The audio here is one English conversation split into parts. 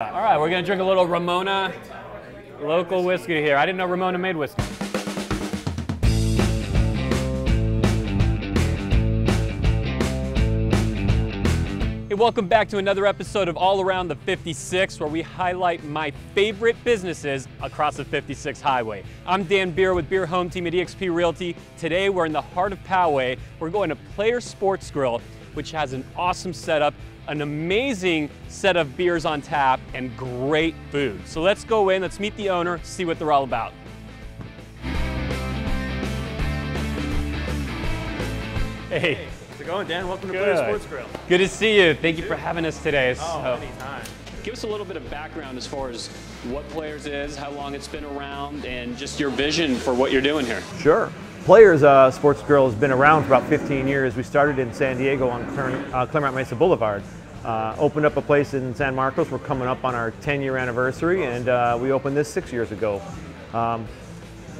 All right, we're gonna drink a little Ramona local whiskey here. I didn't know Ramona made whiskey. Hey, welcome back to another episode of All Around the 56, where we highlight my favorite businesses across the 56 highway. I'm Dan Beer with Beer Home Team at eXp Realty. Today, we're in the heart of Poway. We're going to Player Sports Grill, which has an awesome setup, an amazing set of beers on tap, and great food. So let's go in, let's meet the owner, see what they're all about. Hey, How's it going, Dan? Welcome to Good. Player Sports Grill. good to see you. Thank you for having us today. Oh, So- anytime. Give us a little bit of background as far as what Players is, how long it's been around, and just your vision for what you're doing here. Sure. Players uh, Sports Grill has been around for about 15 years. We started in San Diego on Clar- uh, Clairemont Mesa Boulevard. Uh, opened up a place in San Marcos. We're coming up on our 10 year anniversary, and uh, we opened this six years ago. Um,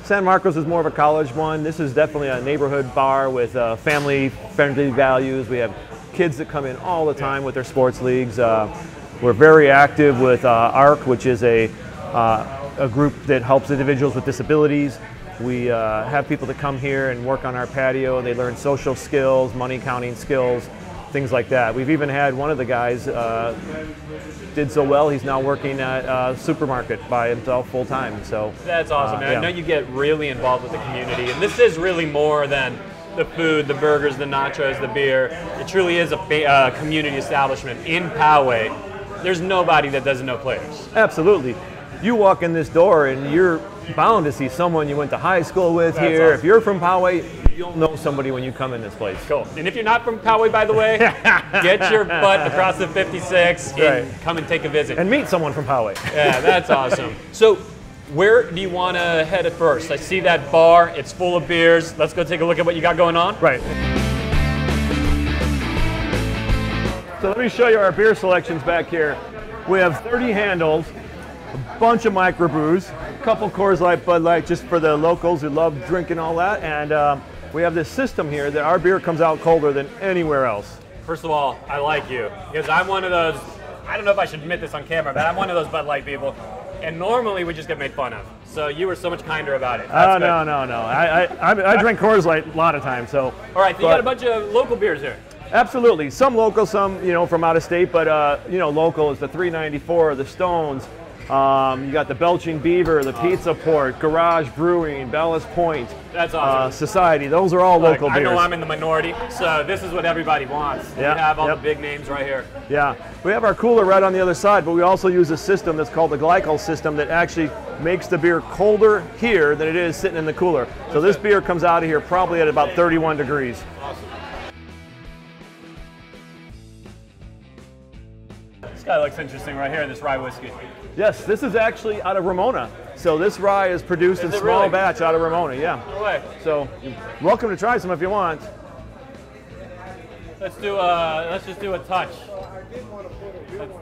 San Marcos is more of a college one. This is definitely a neighborhood bar with uh, family friendly values. We have kids that come in all the time with their sports leagues. Uh, we're very active with ARC, which is a, a group that helps individuals with disabilities. We uh, have people that come here and work on our patio. They learn social skills, money counting skills, things like that. We've even had one of the guys uh, did so well, he's now working at a supermarket by himself full time. So That's awesome, uh, man. yeah. I know you get really involved with the community, and this is really more than the food, the burgers, the nachos, the beer. It truly is a fa- uh, community establishment in Poway. There's nobody that doesn't know players. Absolutely. You walk in this door and you're bound to see someone you went to high school with That's here. awesome. If you're from Poway, you'll know somebody when you come in this place. Cool. And if you're not from Poway, by the way, get your butt across the 56 and Right. come and take a visit. And meet someone from Poway. yeah, that's awesome. So, where do you want to head at first? I see that bar. It's full of beers. Let's go take a look at what you got going on. Right. So let me show you our beer selections back here. We have 30 handles, a bunch of microbrews, couple Coors Light, Bud Light, just for the locals who love drinking all that. And um, we have this system here that our beer comes out colder than anywhere else. First of all, I like you because I'm one of those. I don't know if I should admit this on camera, but I'm one of those Bud Light people, and normally we just get made fun of. So you were so much kinder about it. That's Oh no no no! I, I I I drink Coors Light a lot of times, so. All right, so you got a bunch of local beers here. Absolutely, some local, some you know from out of state, but uh, you know local is the 394, the Stones. Um, you got the Belching Beaver, the Pizza Port, Garage Brewing, Ballast Point, That's uh. Society. Those are all Look, local I beers. I know I'm in the minority, so this is what everybody wants. Yeah, We have all yep. the big names right here. Yeah, we have our cooler right on the other side, but we also use a system that's called the glycol system that actually makes the beer colder here than it is sitting in the cooler. So this beer comes out of here probably at about 31 degrees. This guy looks interesting right here. This rye whiskey. Yes, this is actually out of Ramona. So this rye is produced Is in small really? batch out of Ramona. Yeah. No way. So you're welcome to try some if you want. Let's do a. Let's just do a touch. Let's-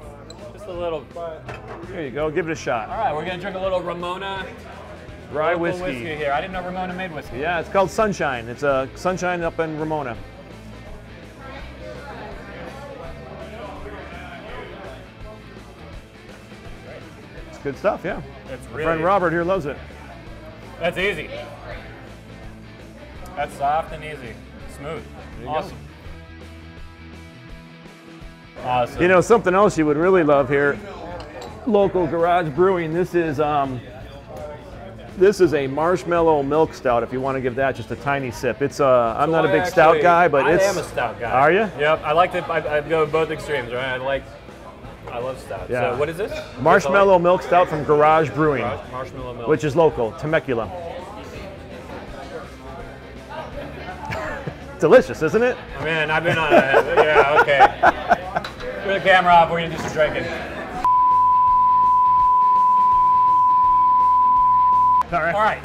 Just a little. Here you go. Give it a shot. All right, we're gonna drink a little Ramona Rye local whiskey. here. I didn't know Ramona made whiskey. Yeah, it's called Sunshine. It's a Sunshine up in Ramona. Good stuff. Yeah. It's My really. friend Robert here loves it. That's easy. That's soft and easy, smooth. you go. Awesome. Awesome. You know something else you would really love here. Local Garage Brewing. This is um, this is a marshmallow milk stout. If you want to give that just a tiny sip, it's uh, I'm not a I big stout guy, but I it's I am a stout guy. Are you? Yep. I like to. I, I go both extremes, right? I like. I love stout. Yeah. So what is this? marshmallow milk stout from Garage Brewing, Mar- marshmallow milk. which is local, Temecula. Delicious, isn't it? Man, I've been on. A, yeah. Okay. Turn the camera off. We're gonna do some drinking. All right. All right.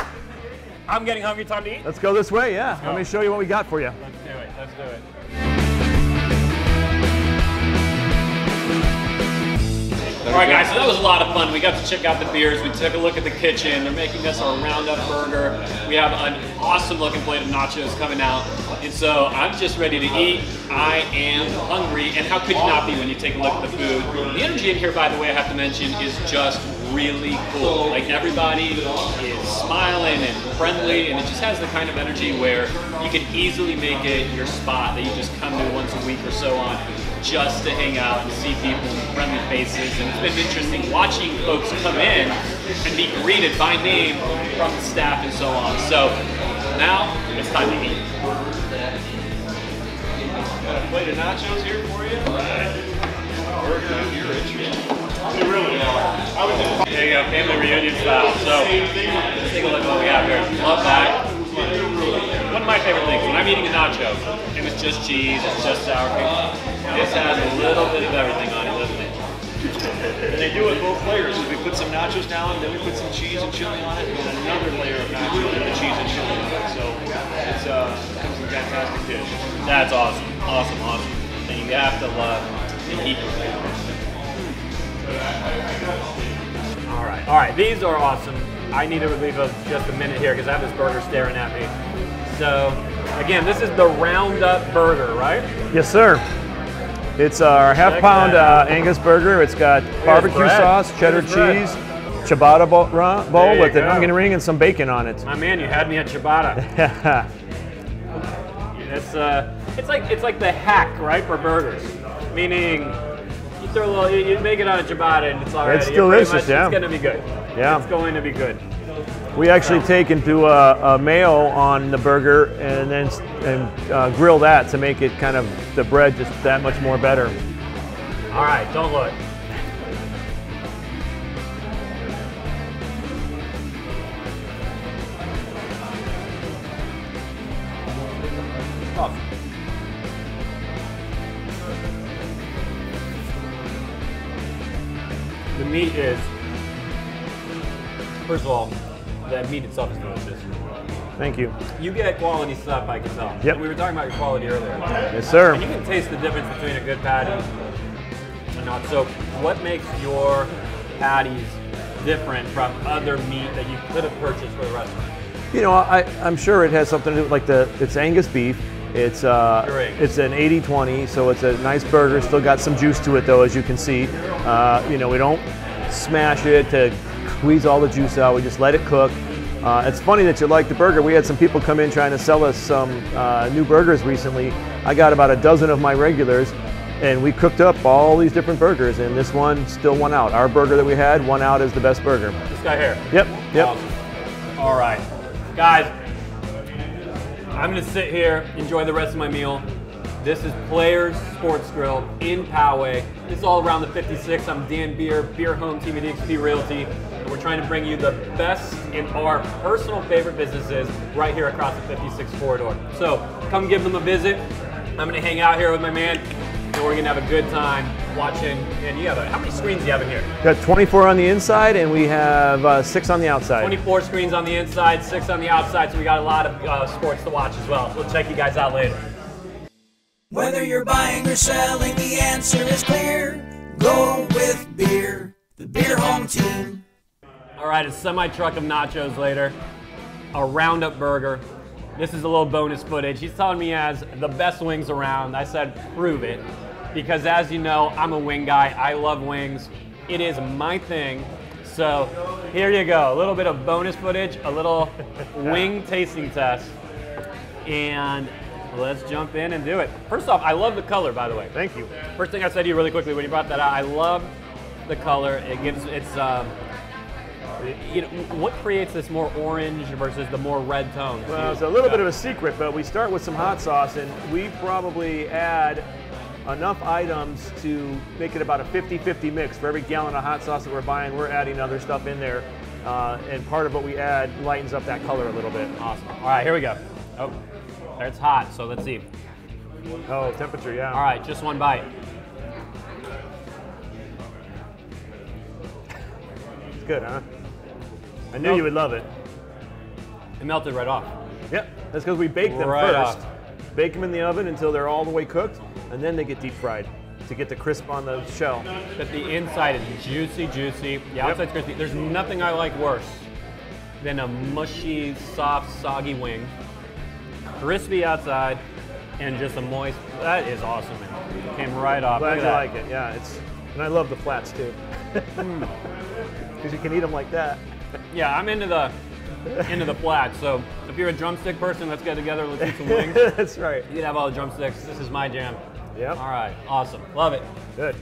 I'm getting hungry. Time to eat. Let's go this way. Yeah. Let me show you what we got for you. Let's do it. Let's do it. All right, guys, so that was a lot of fun. We got to check out the beers. We took a look at the kitchen. They're making us our roundup burger. We have an awesome looking plate of nachos coming out. And so I'm just ready to eat. I am hungry, and how could you not be when you take a look at the food? The energy in here, by the way, I have to mention, is just really cool. Like everybody is smiling and friendly, and it just has the kind of energy where you can easily make it your spot that you just come to once a week or so on just to hang out and see people and friendly faces. And it's been interesting watching folks come in and be greeted by name from the staff and so on. So now it's time to eat. Got a plate of nachos here for you. In There you go, family reunion style. So let's take a look at what we have here. Love that. One of my favorite things when I'm eating a nacho, and it's just cheese, it's just sour cream. This has a little bit of everything on it, doesn't it? And they do it both layers. We put some nachos down, then we put some cheese and chili on it, and then another layer of nachos and the cheese and chili on it. So it's uh, comes a fantastic dish. That's awesome, awesome, awesome. And you have to love the heat. All right, all right. These are awesome. I need to leave a, just a minute here because I have this burger staring at me. So, again, this is the Roundup burger, right? Yes, sir. It's our half Check pound uh, Angus burger. It's got barbecue bread. sauce, cheddar Here's bread. cheese, ciabatta bowl, bowl with an onion ring and some bacon on it. My man, you had me at ciabatta. It's uh, it's like it's like the hack, right, for burgers. Meaning, throw a little, you, you make it on a ciabatta, and it's already. It's you're delicious, much- yeah. It's gonna be good. Yeah. It's going to be good. we actually take and do a, a mayo on the burger and then and uh, grill that to make it kind of the bread just that much more better. All right, don't look. Meat is, first of all, the meat itself is delicious. Thank you. You get quality stuff, I can tell. Yep. We were talking about your quality earlier. Yes, sir. And you can taste the difference between a good patty and not. So, what makes your patties different from other meat that you could have purchased for the restaurant? You know, I, I'm sure it has something to do with like the it's Angus beef. It's uh, it's an 80-20, so it's a nice burger. Still got some juice to it though, as you can see. Uh, you know, we don't smash it to squeeze all the juice out. We just let it cook. Uh, it's funny that you like the burger. We had some people come in trying to sell us some uh, new burgers recently. I got about a dozen of my regulars, and we cooked up all these different burgers, and this one still won out. Our burger that we had won out as the best burger. This guy here. Yep, yep. Awesome. All right, guys. I'm gonna sit here, enjoy the rest of my meal. This is Players Sports Grill in Poway. This is all around the 56. I'm Dan Beer, Beer Home Team at EXP Realty, and we're trying to bring you the best in our personal favorite businesses right here across the 56 corridor. So come give them a visit. I'm gonna hang out here with my man, and we're gonna have a good time watching. And you have a, how many screens do you have in here? Got 24 on the inside, and we have uh, six on the outside. 24 screens on the inside, six on the outside, so we got a lot of uh, sports to watch as well. We'll check you guys out later. Whether you're buying or selling, the answer is clear. Go with beer, the beer home team. All right, a semi truck of nachos later, a roundup burger. This is a little bonus footage. He's telling me he has the best wings around. I said, prove it. Because as you know, I'm a wing guy. I love wings. It is my thing. So here you go. A little bit of bonus footage, a little wing tasting test. And let's jump in and do it. First off, I love the color, by the way. Thank you. First thing I said to you really quickly when you brought that out, I love the color. It gives it's um, you know what creates this more orange versus the more red tones. Well, it's a little bit of a secret, but we start with some hot sauce, and we probably add enough items to make it about a 50-50 mix. For every gallon of hot sauce that we're buying, we're adding other stuff in there, uh, and part of what we add lightens up that color a little bit. awesome. All right, here we go. Oh, it's hot. So let's see. Oh, temperature, yeah. All right, just one bite. It's good, huh? I knew you would love it. It melted right off. Yep, that's because we bake them Right first. off. Bake them in the oven until they're all the way cooked, and then they get deep fried to get the crisp on the shell. But the inside is juicy, juicy. The outside's crispy. There's nothing I like worse than a mushy, soft, soggy wing. Crispy outside, and just a moist. That is awesome, man. Came right off. Glad you at like it. Yeah, it's and I love the flats too. Hmm. Because you can eat them like that. Yeah, I'm into the into the flats. So if you're a drumstick person, let's get together. Let's eat some wings. That's right. You can have all the drumsticks. This is my jam. Yep. All right. Awesome. Love it. Good.